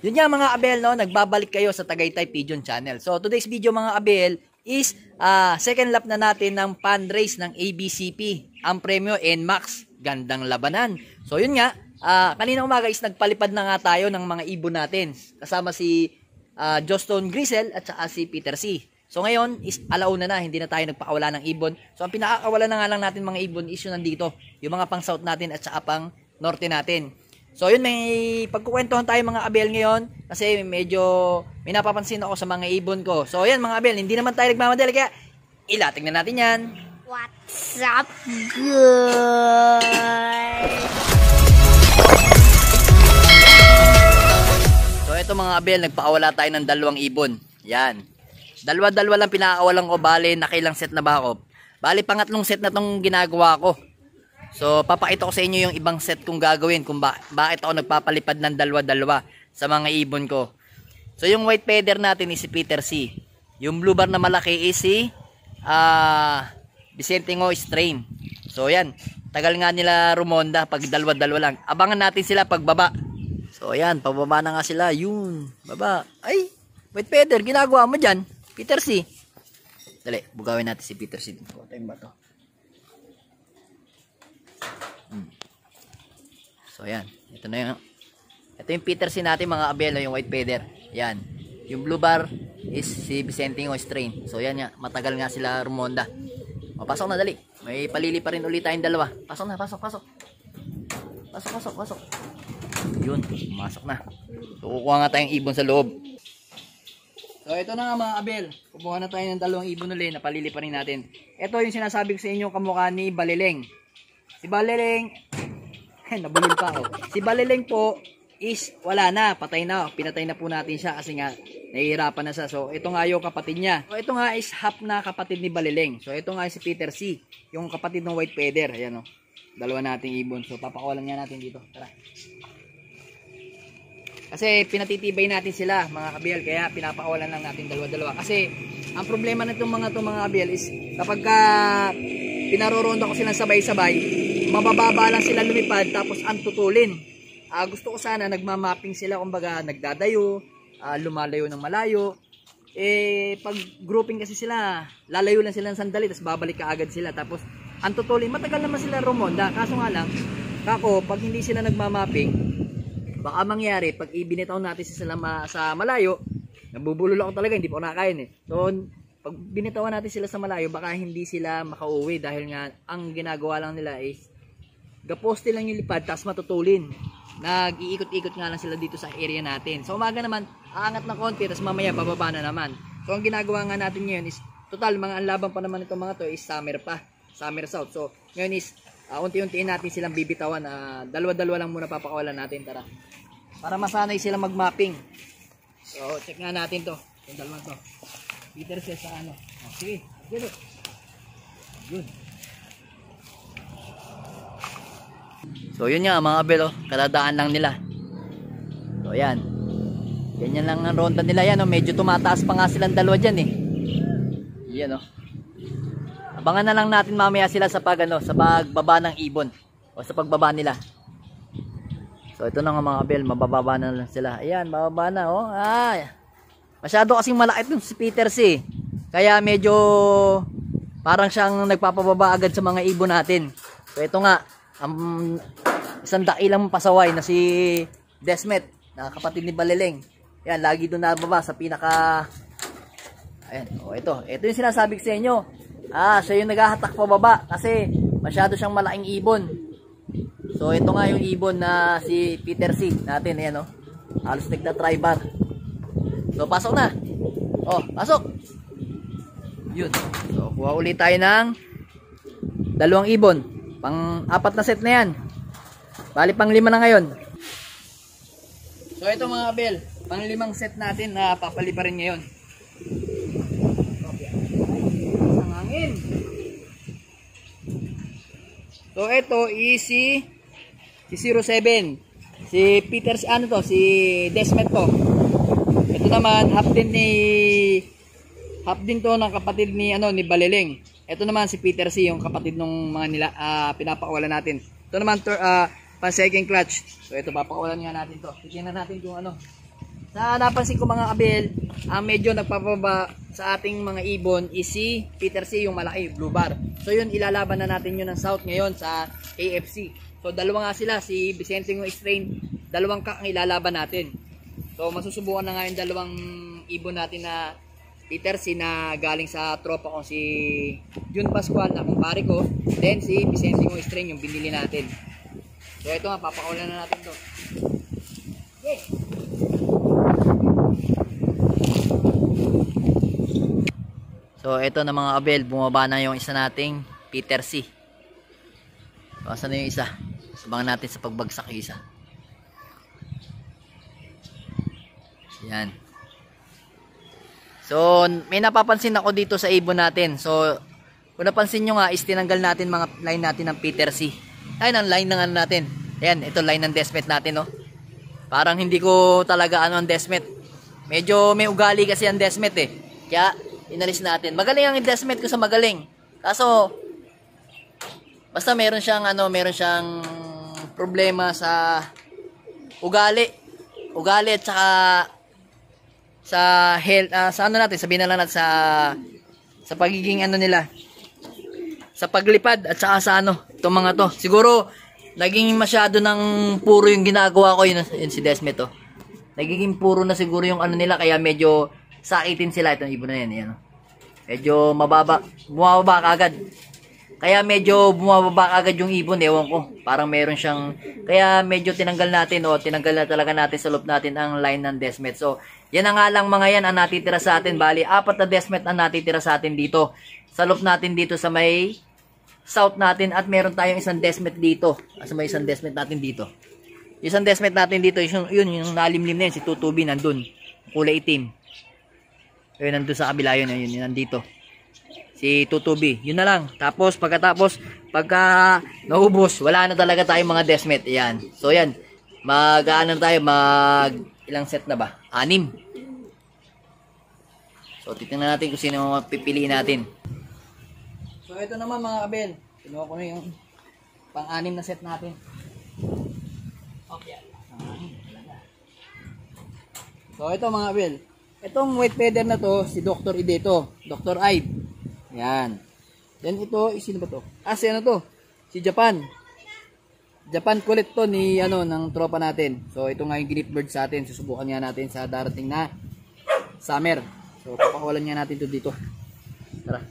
Yun nga mga Abel, no, nagbabalik kayo sa Tagaytay Pigeon Channel. So today's video mga Abel is ah, second lap na natin ng pan race ng ABCP. Ang premyo NMAX. Gandang labanan. So yun nga, ah, kanina umaga is nagpalipad na nga tayo ng mga ibon natin. Kasama si ah, Jostone Grisel at saka si Peter C. So ngayon is alauna na, hindi na tayo nagpakawala ng ibon. So ang pinakakawala na nga lang natin mga ibon is yun nandito. Yung mga pang south natin at saka pang norte natin. So yun, may pagkukwentuhan tayo mga Abel ngayon kasi medyo may napapansin ako sa mga ibon ko. So yan mga Abel, hindi naman tayo nagmamadali kaya ilating na natin yan. What's up, guys? So ito mga Abel, nagpakawala tayo ng dalawang ibon. Yan. Dalawa-dalawa lang pinakawalan ko, bale nakilang set na ba ako? Bale pangatlong set na tong ginagawa ko. So papakita ko sa inyo yung ibang set kong gagawin kung ba bakit ako nagpapalipad ng dalawa-dalawa sa mga ibon ko. So yung white feather natin is si Peter C. Yung blue bar na malaki is si ah Vicente Ngo Strain. So yan, tagal nga nila rumonda pag dalawa-dalawa lang. Abangan natin sila pagbaba. So ayan, pababa na nga sila. Yun, baba. Ay, white feather, ginagawa mo dyan. Peter C. Dali, bugawin natin si Peter C. Kuha tayong bato. Hmm. So ayan, ito na yung ito yung Peter C natin mga abelo, yung white feather. Yan. Yung blue bar is si Vicente Ngo Strain. So yan nga, matagal nga sila rumonda. O, na dali. May palili pa rin ulit tayong dalawa. Pasok na, pasok, pasok. Pasok, pasok, pasok. Yun, pumasok na. So, kukuha nga tayong ibon sa loob. So, ito na nga mga Abel. Kumuha na tayo ng dalawang ibon ulit. Napalili pa rin natin. Ito yung sinasabi ko sa inyo kamukha ni Balileng. Si Balileng, nabulol pa ako. Si Balileng po is wala na, patay na. Pinatay na po natin siya kasi nga nahihirapan na siya. So, ito nga yung kapatid niya. So, ito nga is half na kapatid ni Balileng. So, ito nga si Peter C. Yung kapatid ng White Feather. Ayan o. Dalawa nating ibon. So, papakawalan nga natin dito. Tara. Kasi pinatitibay natin sila mga kabiel kaya pinapakawalan lang natin dalawa-dalawa. Kasi ang problema nitong mga to mga kabiel is kapag ka pinaroronda ko silang sabay-sabay, mabababa lang sila lumipad tapos antutulin. Ah, gusto ko sana nagmamapping sila kumbaga nagdadayo, ah, lumalayo ng malayo. Eh pag grouping kasi sila, lalayo lang sila ng sandali tapos babalik ka agad sila tapos antutulin. Matagal naman sila rumonda kaso nga lang kako pag hindi sila nagmamapping baka mangyari pag ibinitaw natin sila ma sa malayo nabubulol ako talaga hindi po ako nakakain eh. So pag binitawan natin sila sa malayo baka hindi sila makauwi dahil nga ang ginagawa lang nila is gaposte lang yung lipad tapos matutulin. Nag-iikot-ikot nga lang sila dito sa area natin. Sa umaga naman aangat na konti tapos mamaya bababa na naman. So ang ginagawa nga natin ngayon is total mga ang laban pa naman itong mga to is summer pa. Summer south. So ngayon is uh, unti-untiin natin silang bibitawan uh, dalawa-dalawa lang muna papakawalan natin tara para masanay sila mag-mapping. So, check nga natin to. Yung dalawa to. Peter says sa ano. Oh, sige, it. Good. So, yun nga mga abel, oh. Kadadaan lang nila. So, yan. Ganyan lang ang ronda nila yan, oh. Medyo tumataas pa nga silang dalawa dyan, eh. Yan, oh. Abangan na lang natin mamaya sila sa pag, ano, sa pagbaba ng ibon. O sa pagbaba nila. So ito na nga mga kabel, mabababa na lang sila. Ayan, bababa na oh. Ay. Masyado kasing malaki itong si Peter C. Kaya medyo parang siyang nagpapababa agad sa mga ibon natin. So ito nga, um, isang dakilang pasaway na si Desmet, na kapatid ni Balileng. Ayan, lagi doon nababa sa pinaka Ayan, oh ito. Ito yung sinasabi ko sa inyo. Ah, siya yung naghahatak pababa kasi masyado siyang malaking ibon. So ito nga yung ibon na si Peter C natin ayan oh. Halos nagda tri-bar. So pasok na. Oh, pasok. Yun. So kuha ulit tayo ng dalawang ibon. Pang apat na set na yan. Bali pang lima na ngayon. So ito mga abel, pang limang set natin na papali pa rin ngayon. Okay. Ang hangin. So ito easy si 07 si Peter ano to? Si Desmet to. Ito naman half din ni half din to ng kapatid ni ano ni Balileng. Ito naman si Peter C yung kapatid nung mga nila uh, pinapakawalan natin. Ito naman to, uh, pan second clutch. So ito papakawalan nga natin to. Titingnan natin kung ano Sa napansin ko mga kabel, ang medyo nagpapaba sa ating mga ibon is si Peter C, yung malaki, blue bar. So yun, ilalaban na natin yun ng South ngayon sa AFC. So dalawa nga sila, si Vicente yung strain, dalawang kak ang ilalaban natin. So masusubukan na nga yung dalawang ibon natin na Peter C na galing sa tropa ko si Jun Pascual na kumpare ko. Then si Vicente yung strain yung binili natin. So ito nga, papakawalan na natin to. Yeah. So ito na mga abel, bumaba na yung isa nating Peter C. Asan na yung isa? Sabangan natin sa pagbagsak yung isa. Yan. So, may napapansin ako dito sa ibon natin. So, kung napansin nyo nga, is tinanggal natin mga line natin ng Peter C. Ay, ang line ng ano natin. Ayan, ito line ng Desmet natin, no? Parang hindi ko talaga ano ang Desmet. Medyo may ugali kasi ang Desmet, eh. Kaya, inalis natin. Magaling ang Desmet ko sa magaling. Kaso, basta meron siyang ano, meron siyang problema sa ugali. Ugali at saka sa health, ah, sa ano natin, sabihin na lang natin sa sa pagiging ano nila, sa paglipad at saka sa ano, itong mga to. Siguro, naging masyado ng puro yung ginagawa ko, yun, yun si Desmet to. Nagiging puro na siguro yung ano nila, kaya medyo sakitin sila. Itong ibon na yan, yan. oh. Medyo mababa, bumababa kagad. Kaya medyo bumababa agad yung ibon, ewan ko. Parang meron siyang, kaya medyo tinanggal natin, o tinanggal na talaga natin sa loob natin ang line ng Desmet. So, yan na nga lang mga yan ang natitira sa atin. Bali, apat na Desmet ang natitira sa atin dito. Sa loob natin dito sa may south natin at meron tayong isang Desmet dito. Asa may isang Desmet natin dito. Isang Desmet natin dito, yun, yun yung nalimlim na yun, si Tutubi nandun. Kulay itim. Yun, nandun sa kabila yun, yun, yun, nandito si Tutubi. Yun na lang. Tapos pagkatapos pagka naubos, wala na talaga tayong mga desmet. Ayan. So yan. Mag ano tayo, mag ilang set na ba? Anim. So titingnan natin kung sino ang pipiliin natin. So ito naman mga kabel. Kinuha ko na yung pang-anim na set natin. Okay. So ito mga kabel. Itong white feather na to, si Dr. Ideto. Dr. Ive. Yan. Then ito, eh, sino ba to? Ah, si ano to? Si Japan. Japan kulit to ni ano ng tropa natin. So ito nga yung gift bird sa atin. Susubukan nga natin sa darating na summer. So papakawalan nga natin to dito. Tara.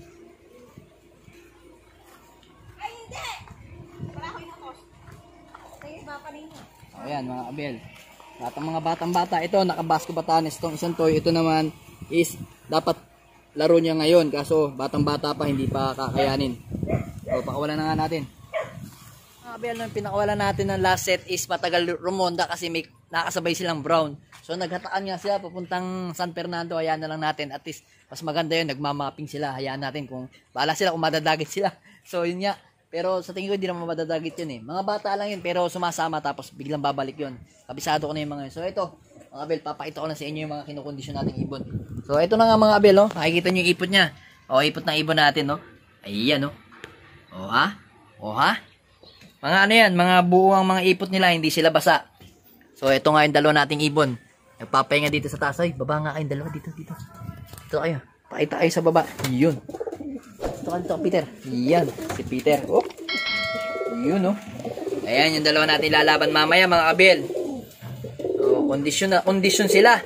Ayan mga abel. Lahat ng mga batang bata. Ito nakabasko batanes tong isang toy. Ito naman is dapat laro niya ngayon. Kaso batang bata pa hindi pa kakayanin. So pakawalan na nga natin. Mga abel, nung pinakawalan natin ng last set is matagal rumonda kasi may nakasabay silang brown. So naghataan nga sila papuntang San Fernando. Hayaan na lang natin. At least mas maganda yun. Nagmamapping sila. Hayaan natin kung bahala sila kung madadagit sila. So yun nga. Pero sa tingin ko hindi naman madadagit yun eh. Mga bata lang yun pero sumasama tapos biglang babalik yun. Kabisado ko na yung mga yun. So ito, mga abel, papakita ko na sa inyo yung mga kinukondisyon nating ibon. So ito na nga mga abel, no? Makikita nyo yung ipot niya. O, ipot ng ibon natin, no? Ayan, no? O ha? O ha? Mga ano yan, mga buong mga ipot nila, hindi sila basa. So ito nga yung dalawa nating ibon. Nagpapahinga dito sa taas. Ay, baba nga kayong dalawa dito, dito. Ito kayo. Pakita kayo sa baba. Yun. Ito ka dito, Peter. Yan, si Peter. Oh. Yun, no? Ayan, yung dalawa natin lalaban mamaya, mga kabel. So, kondisyon na, kondisyon sila.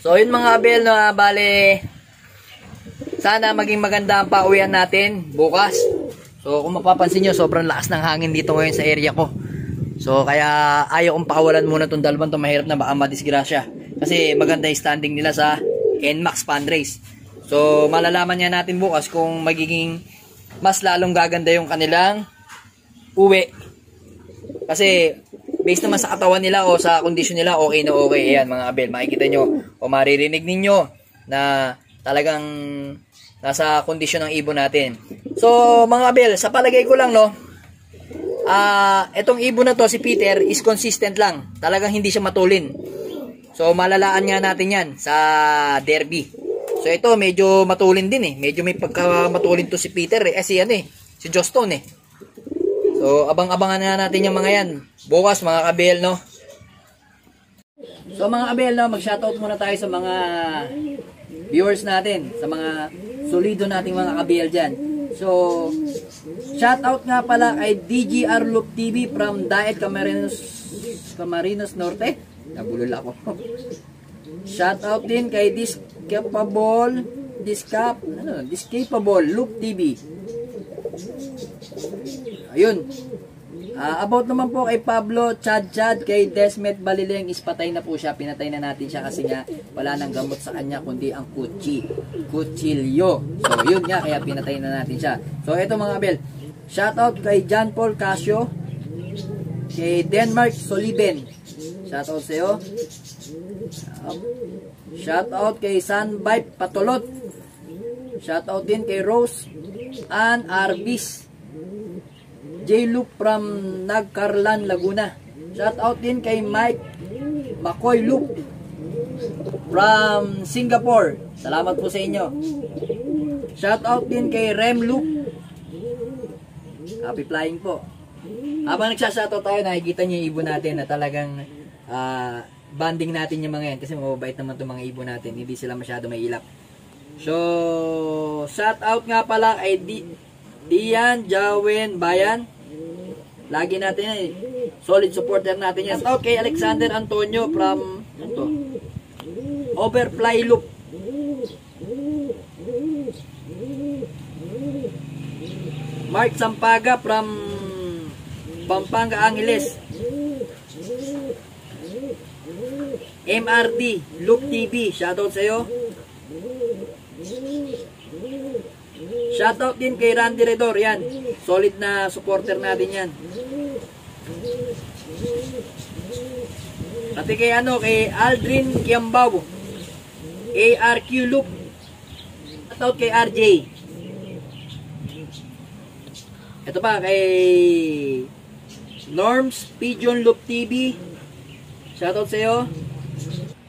So, yun mga kabel, na bale, sana maging maganda ang pauwian natin bukas. So, kung mapapansin nyo, sobrang lakas ng hangin dito ngayon sa area ko. So, kaya ayaw kong pakawalan muna itong dalawang to mahirap na baka madisgrasya. Kasi maganda yung standing nila sa NMAX Fundrace. So, malalaman niya natin bukas kung magiging mas lalong gaganda yung kanilang uwi. Kasi, based naman sa katawan nila o sa kondisyon nila, okay na okay. Ayan, mga abel, makikita nyo o maririnig ninyo na talagang nasa kondisyon ng ibon natin. So, mga abel, sa palagay ko lang, no, ah etong ibon na to, si Peter, is consistent lang. Talagang hindi siya matulin. So, malalaan nga natin yan sa derby. So, ito, medyo matulin din eh. Medyo may pagka matulin to si Peter eh. Eh, si yan eh. Si Joston eh. So, abang-abangan na natin yung mga yan. Bukas, mga kabel, no? So mga Abel, no, mag-shoutout muna tayo sa mga viewers natin, sa mga solido nating mga kabel dyan. So, shoutout nga pala kay DGR Loop TV from Daet Camarinos, Camarinos Norte. Nabulol ako. Shoutout din kay Discapable, Discap, ano, Discapable Loop TV. Ayun. Ah, about naman po kay Pablo Chad Chad, kay Desmet Balileng is patay na po siya. Pinatay na natin siya kasi nga wala nang gamot sa kanya kundi ang kutsi. Kutsilyo. So yun nga kaya pinatay na natin siya. So eto mga Abel. Shoutout kay John Paul Casio. Kay Denmark Soliben. Shoutout sa iyo. Shoutout kay Sunbipe Patolot. Shoutout din kay Rose Ann Arbis. J-Loop from Nagcarlan, Laguna. Shout out din kay Mike Makoy Loop from Singapore. Salamat po sa inyo. Shout out din kay Rem Loop. Happy flying po. Habang nagsashoutout tayo, nakikita niyo yung ibon natin na talagang ah, banding natin yung mga yan kasi mababait naman itong mga ibon natin. Hindi sila masyado may ilap. So, shout out nga pala kay Di Dian Jawen Bayan. Lagi natin yan eh. Solid supporter natin yan. Shout out kay Alexander Antonio from ano to? Overfly Loop. Mark Sampaga from Pampanga Angeles. MRD Loop TV. Shoutout sa iyo. Shoutout din kay Randy Redor. Yan. Solid na supporter natin yan. Pati kay ano, kay Aldrin Kiambaw. ARQ Loop. Shoutout kay RJ. Ito pa kay Norms Pigeon Loop TV. Shoutout sa iyo.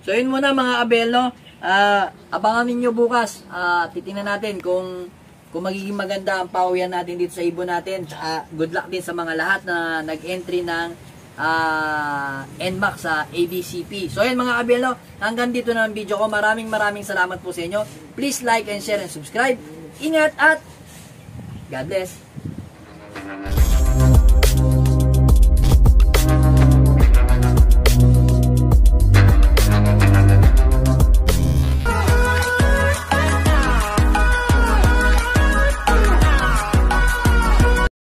So yun muna mga Abel no. Ah, abangan ninyo bukas. Ah, titingnan natin kung kung magiging maganda ang pawian natin dito sa ibon natin. Tsaka good luck din sa mga lahat na nag-entry ng ah NMAX sa ABCP. So yun mga Abel no. Hanggang dito na ang video ko. Maraming maraming salamat po sa inyo. Please like and share and subscribe. Ingat at God bless.